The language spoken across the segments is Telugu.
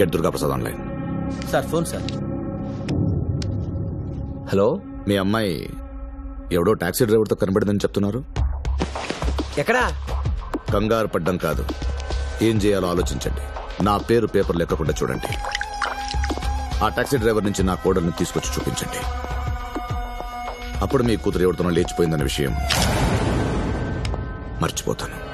Get Durga Prasad online sir phone sir hello మీ అమ్మాయి ఎవడో టాక్సీ డ్రైవర్తో కనబడిందని చెప్తున్నారు? ఎక్కడా? కంగారు పడ్డం కాదు. ఏం చేయాలో ఆలోచించండి. నా పేరు పేపర్ లేకుండా చూడండి. ఆ టాక్సీ డ్రైవర్ నుంచి నా కోడల్ని తీసుకొచ్చి చూపించండి. అప్పుడు మీ కూతురు ఎవరితోనో లేచిపోయిందన్న విషయం మర్చిపోతాను.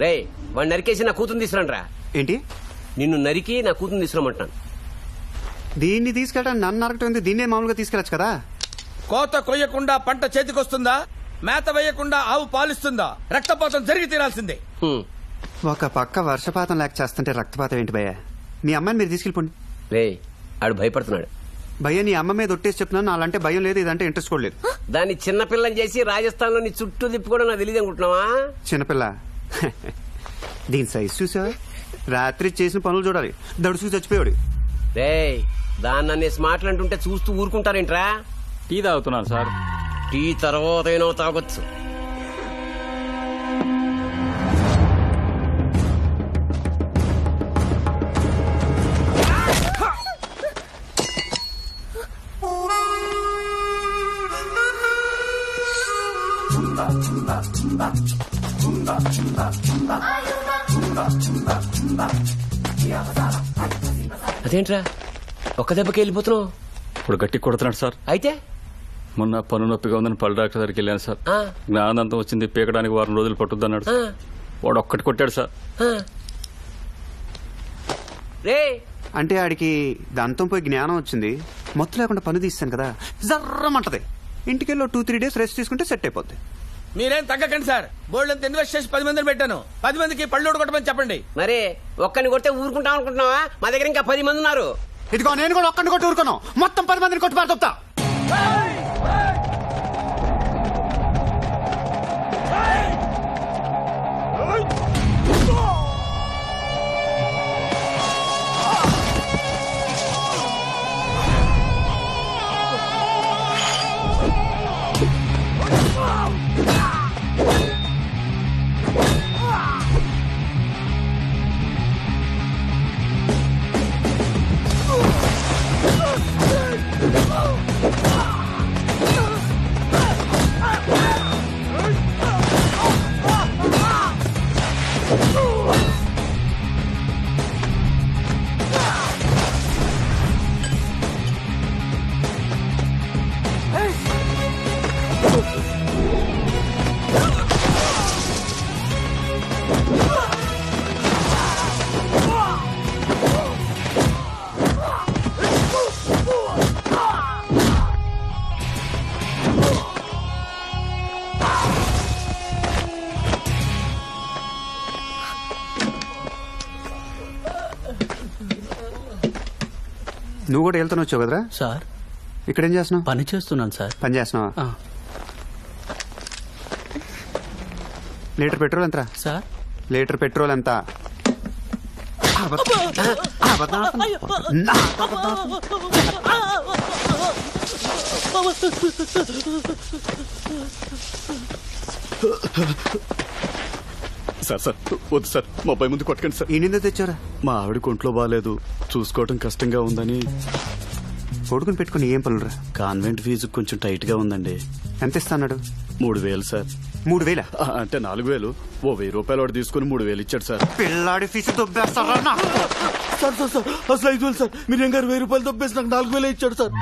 రే వాడు నరికేసి నా కూతురు తీసుకురండి రా ఏంటి? నిన్ను నరికి నా కూతురు తీసుకురమ్మంటున్నాను. దీన్ని తీసుకెళ్ళడానికి నన్ను నరకటం ఎందుకు దీన్నే మామూలుగా తీసుకెళ్ళచ్చు కదా? కోత కొయ్యకుండా పంట చేతికొస్తుందా? మేత వేయకుండా ఆవు పాలిస్తుందా? రక్తపాతం జరిగి తీరాల్సిందే. హ్మ్. ఒక పక్క వర్షపాతం లేక చేస్తుంటే రక్తపాతం ఏంటి భయ్య? మీ అమ్మాయిని మీరు తీసుకెళ్ళిపోండి. రే ఆడు భయపడుతున్నాడు. భయ్య నీ అమ్మ మీద ఒట్టేసి చెప్తున్నాను. అలాంటే భయం లేదు ఇదంటే ఇంట్రెస్ట్ కూడా లేదు. దాన్ని చిన్నపిల్లని చేసి రాజస్థాన్లో నీ చుట్టూ తిప్పుకోవడం నాకు తెలియదు అనుకుంటున్నావా? చిన్నపిల్ల దీని సైజ్ చూసా రాత్రి చేసిన పనులు చూడాలి. దడుసుకు చచ్చిపోయాడు. రే దాన్ని అనే స్మార్ట్లు అంటుంటే చూస్తూ ఊరుకుంటారేంట్రా? టీ తాగుతున్నాను సార్. టీ తర్వాత అయినా తాగొచ్చు అదేంట్రా? ఒక్క దెబ్బకి వెళ్ళిపోతున్నావు. ఇప్పుడు గట్టి కొడుతున్నాడు సార్. అయితే? మొన్న పన్ను నొప్పిగా ఉందని పళ్ళు డాక్టర్ దగ్గరికి వెళ్ళాను సార్. జ్ఞానంతం వచ్చింది పీకడానికి వారం రోజులు పట్టుద్దన్నాడు వాడు ఒక్కటి కొట్టాడు సార్. రే! అంటే ఆడికి దాంతో పోయి జ్ఞానం వచ్చింది. మొత్తం లేకుండా పని తీస్తాను కదా. జర్రమంటది. ఇంటికెళ్ళి టూ త్రీ డేస్ రెస్ట్ తీసుకుంటే సెట్ అయిపోద్ది. మీరేం తగ్గకండి సార్. బోల్డ్ అంత ఇన్వెస్ట్ చేసి పది మందిని పెట్టాను. పది మందికి పళ్ళు కొట్టమని చెప్పండి. మరి ఒక్కని కొడితే ఊరుకుంటాం అనుకుంటున్నావా? మా దగ్గర ఇంకా పది మంది ఉన్నారు. ఇదిగో నేను కూడా ఒక్కడిని కొట్టి ఊరుకున్నాను మొత్తం పది మందిని కొట్టి పారుతా నువ్వు కూడా వెళ్తాను వచ్చావు కదరా? సార్. ఇక్కడ ఏం చేస్తున్నావు? పని చేస్తున్నాను సార్. పని చేస్తున్నావా? ఆ, లీటర్ పెట్రోల్ ఎంతరా? సార్. లీటర్ పెట్రోల్ ఎంత? సార్ సార్ వద్దు సార్ మా అబ్బాయి ముందు కొట్టకండి సార్. ఈ తెచ్చారా? మా ఆవిడ ఒంట్లో బాగాలేదు చూసుకోవడం కష్టంగా ఉందని. కొడుకుని పెట్టుకుని ఏం పనులురా కాన్వెంట్ ఫీజు కొంచెం టైట్గా ఉందండి. ఎంత ఇస్తాడు మూడు వేలు సార్. మూడు వేల? అంటే నాలుగు వేలు. ఓ వెయ్యి రూపాయలు వాడు తీసుకుని మూడు వేలు ఇచ్చాడు సార్. పిల్లాడి ఫీజు దొబ్బేస్తారా? సార్ సార్ సార్ అసలు ఐదు వేలు సార్. మీరు గారు వెయ్యి రూపాయలు తప్పేసి నాకు నాలుగు వేలే ఇచ్చాడు సార్.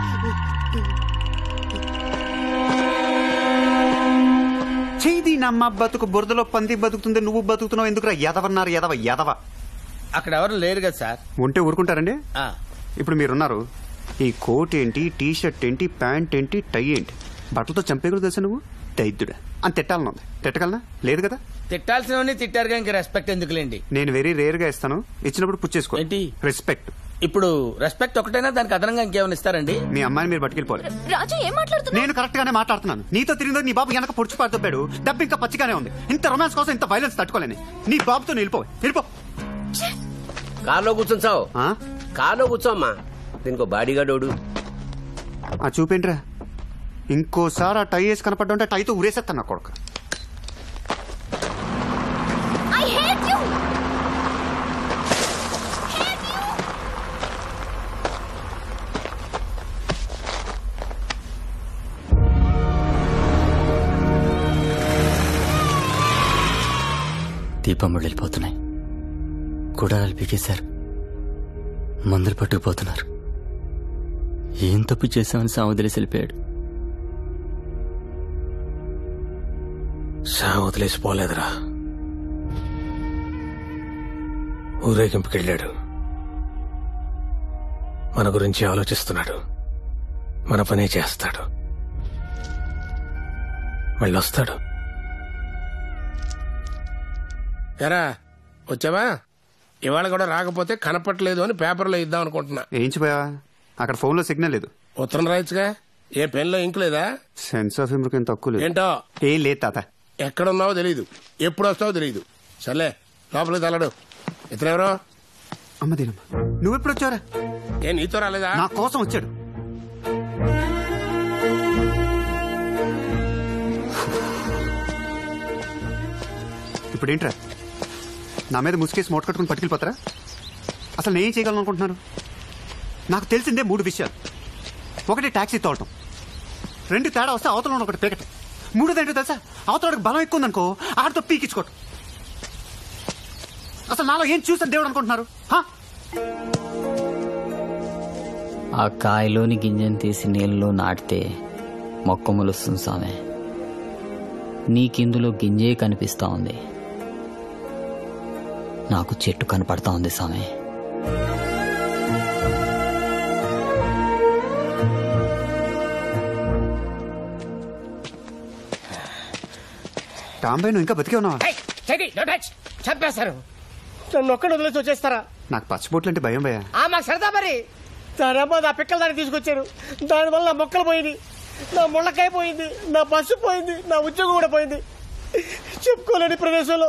చేయి నమ్మ బతుకు బురదలో పంది బతుకుతుంది నువ్వు బతుకుతున్నావు ఎందుకురా? ఎదవన్నారు ఎదవ ఎదవ అక్కడ ఎవరు లేరు కదా సార్. ఉంటే ఊరుకుంటారండి? ఇప్పుడు మీరున్నారు. ఈ కోట్ ఏంటి టీ షర్ట్ ఏంటి ప్యాంట్ ఏంటి టై ఏంటి? బట్టలతో చంపేయకూడదు తెలుసా నువ్వు? దైద్యుడా అని తిట్టాలనుంది తిట్టగలనా? లేదు కదా? తిట్టాల్సినవన్నీ తిట్టారుగా ఇంక రెస్పెక్ట్ ఎందుకులేండి? నేను వెరీ రేర్గా ఇస్తాను. ఇచ్చినప్పుడు పుచ్చేసుకో. ఏంటి? రెస్పెక్ట్ ఇప్పుడు రెస్పెక్ట్ ఒకటైనా దానికి అదనంగా ఇంకేమైనా ఇస్తారండి? మీ అమ్మాయిని మీరు పట్టుకెళ్ళిపోవాలి. రాజు ఏం మాట్లాడుతున్నావు? నేను కరెక్ట్ గానే మాట్లాడుతున్నాను. నీతో తిరిగిందో నీ బాబు వెనక పొడుచు పాడుతాడు డబ్బు ఇంకా పచ్చిగానే ఉంది. ఇంత రొమాన్స్ కోసం ఇంత వైలెన్స్ తట్టుకోలేని. నీ బాబుతో వెళ్ళిపో. వెళ్ళిపో. కార్లో కూర్చొని చావు. ఆ? కార్లో కూర్చోమ్మా దీనికి బాడీ గార్డోడు ఆ చూపేంట్రా. ఇంకోసారి ఆ టై వేసి కనపడ్డా ఉంటే టైతో ఉరేసేస్తాను నా కొడుకు. దీపం వెళ్ళిపోతున్నాయి గుడారాలు పీకేశారు. మందులు పట్టుకుపోతున్నారు. ఏం తప్పు చేశామని సామదిలేసి వెళ్ళిపోయాడు సా వదిలేసిపోలేదురా ఊరేగింపుకెళ్ళాడు. మన గురించి ఆలోచిస్తున్నాడు. మన పనే చేస్తాడు. మళ్ళొస్తాడు ఎరా వచ్చావా? ఇవాళ కూడా రాకపోతే కనపట్లేదు అని పేపర్లో ఇద్దాం అనుకుంటున్నా. ఏంచిపోయా అక్కడ ఫోన్లో సిగ్నల్ లేదు. ఉత్తరం రాయొచ్చుగా? ఏ పెన్లో ఇంక్ లేదా? సెన్స్ ఆఫ్ హ్యూమర్ తక్కువ లేదు. ఏంటో? ఏం లేదు తాత. ఎక్కడున్నావో తెలియదు ఎప్పుడు వస్తావో తెలియదు సర్లే లోపలికి తలడు ఇతనెవరో? అమ్మ దీనమ్మ. నువ్వెప్పుడు వచ్చారా ఏ నీతో రాలేదా? నా కోసం వచ్చాడు. ఇప్పుడు ఏంట్రా నా మీద ముసుకేసి మూట కట్టుకుని పట్టుకెళ్ళిపోతారా? అసలు నేనేం చేయగలను అనుకుంటున్నారు? నాకు తెలిసిందే మూడు విషయాలు. ఒకటి ట్యాక్సీ తోడటం రెండు తేడా వస్తే అవతల ఒకటి ఒకటి పీకటం. మూడోదేంటో తెలుసా? అవతలకి బలం ఎక్కువ ఉందనుకో ఆడితో పీకించుకోవటం. అసలు నాలో ఏం చూసాను దేవుడు అనుకుంటున్నారు? హా? ఆ కాయలోని గింజను తీసి నీళ్ళలో నాటితే మొక్క మొలుస్తుంది సామె నీకిందులో గింజే కనిపిస్తా ఉంది. నాకు చెట్టు కనపడతా ఉంది సామె టాంబాయ్ నువ్వు ఇంకా బతికే ఉన్నావా? చంపేస్తారు. నన్ను ఒక్కడు వదిలేసి వచ్చేస్తారా? నాకు పచ్చబొట్లు అంటే భయం భయ ఆ మాకు సరదా మరి. దానమ్మ నా పిక్కల దాన్ని తీసుకొచ్చారు. దానివల్ల నా మొక్కలు పోయింది. నా ముళ్ళకాయ పోయింది నా బస్సు పోయింది నా ఉద్యోగం కూడా పోయింది. చెప్పుకోలేని ప్రదేశంలో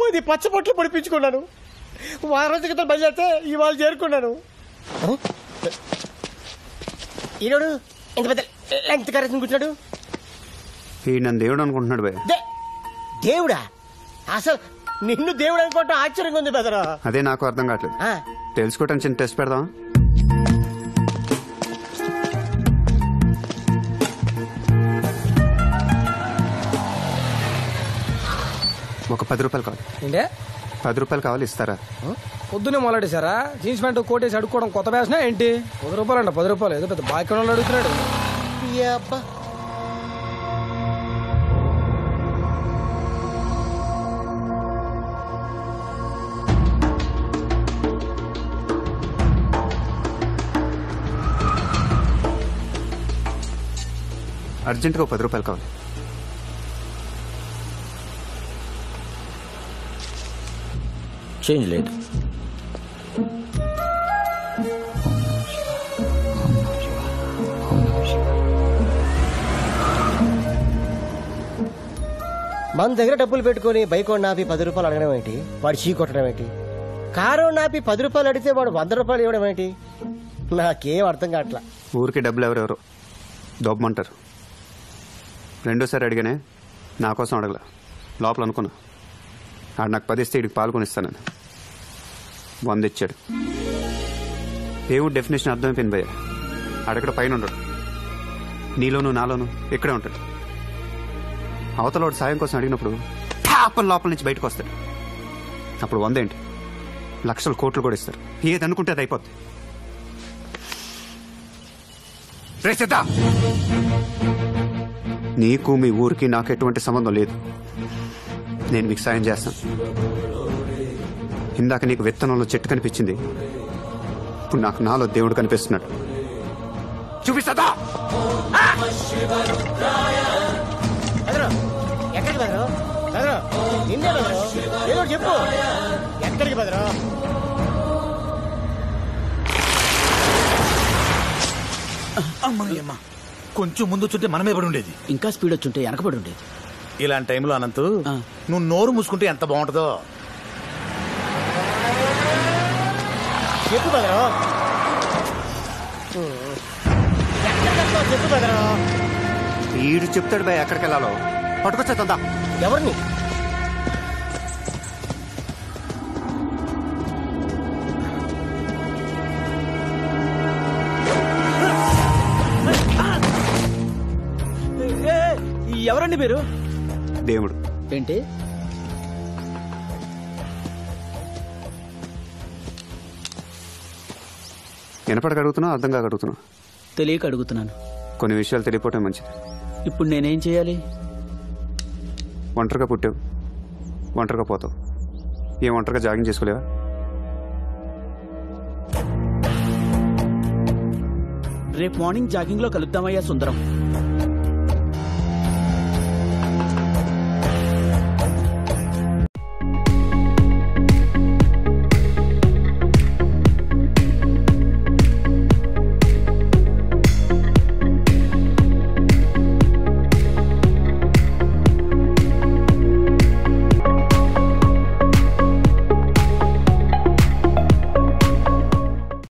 పది పచ్చబొట్లు పొడిపించుకున్నాను. వారం రోజుల క్రితం బయలుదేరితే ఇవాళ చేరుకున్నాను. ఈరోడు ఇంత పెద్ద లెంగ్త్ కరెక్షన్ కూర్చున్నాడు? ఈ నన్ను దేవుడు అనుకుంటున్నాడు భయ దేవుడా? అసలు నిన్ను దేవుడు అనుకోవటం ఆశ్చర్యంగా ఉంది బెదరా అదే నాకు అర్థం కావట్లేదు. ఆ, తెలుసుకోవటానికి చిన్న టెస్ట్ పెడదాం ఒక పది రూపాయలు కావాలి. ఏంటే? పది రూపాయలు కావాలి ఇస్తారా? పొద్దునే మొదలెట్టేశారా జీన్స్ ప్యాంట్ కోటేసి అడుక్కోవడం కొత్త వేసినా ఏంటి? పది రూపాయలు అంట పది రూపాయలు. ఏదో పెద్ద బాయ్ కొనాలి అడుగుతున్నాడు. అర్జెంటుగా ఒక పది రూపాయలు కావాలి. చేంజ్ లేదు. మన దగ్గర డబ్బులు పెట్టుకొని బైక్ నాపి పది రూపాయలు అడగడం ఏంటి? వాడు చీ కొట్టడం ఏంటి? కారు నాపి పది రూపాయలు అడిగితే వాడు వంద రూపాయలు ఇవ్వడం ఏంటి? నాకేం అర్థం కావట్లా. ఊరికి డబ్బులు ఎవరెవరు? దొబ్బమంటారు రెండోసారి అడిగానే నా కోసం అడగల. లోపల అనుకున్నా. ఆడు నాకు పదిస్తే ఇడికి పాల్గొనిస్తానని వంద ఇచ్చాడు. దేవుడు డెఫినేషన్ అర్థమైపోయింది భయ్య. ఆడెక్కడ పైన ఉండడు. నీలోను నాలోను ఇక్కడే ఉంటాడు. అవతలోడు సాయం కోసం అడిగినప్పుడు టాపన్ లోపల నుంచి బయటకు వస్తాడు. అప్పుడు వందేంటి లక్షల కోట్లు కూడా ఇస్తారు. ఏది అనుకుంటే అది అయిపోద్ది. రే నీకు మీ ఊరికి నాకు ఎటువంటి సంబంధం లేదు. నేను మీకు సాయం చేస్తాను ఇందాక నీకు విత్తనంలో చెట్టు కనిపించింది. ఇప్పుడు నాకు నాలో దేవుడు కనిపిస్తున్నాడు. చూపిస్తా నిన్నే బెదరు? ఏదో ఒకటి చెప్పు. ఎక్కడికి బెదరు? అమ్మా కొంచెం ముందు చుంటే మనమే పడి ఉండేది. ఇంకా స్పీడ్ వచ్చుంటే వెనకబడి ఉండేది. ఇలాంటి టైంలో అనంతు నువ్వు నోరు మూసుకుంటే ఎంత బాగుంటుందో. చెప్పు బెదరు చెప్పు బెదరు వీడు చెప్తాడు భయ ఎక్కడికి వెళ్ళాలో. పట్టుకొచ్చా తందా. ఎవరిని? ఎవరండి మీరు? దేవుడు. ఏంటి? వినపడక అడుగుతున్నా అర్థం కాక అడుగుతున్నా తెలియక అడుగుతున్నాను కొన్ని విషయాలు తెలియపోవటం మంచిది. ఇప్పుడు నేనేం చేయాలి? ఒంటరిగా పుట్టావు. ఒంటరిగా పోతావు. ఏం ఒంటరిగా జాగింగ్ చేసుకోలేవా? రేపు మార్నింగ్ జాగింగ్లో కలుద్దామయ్యా సుందరం.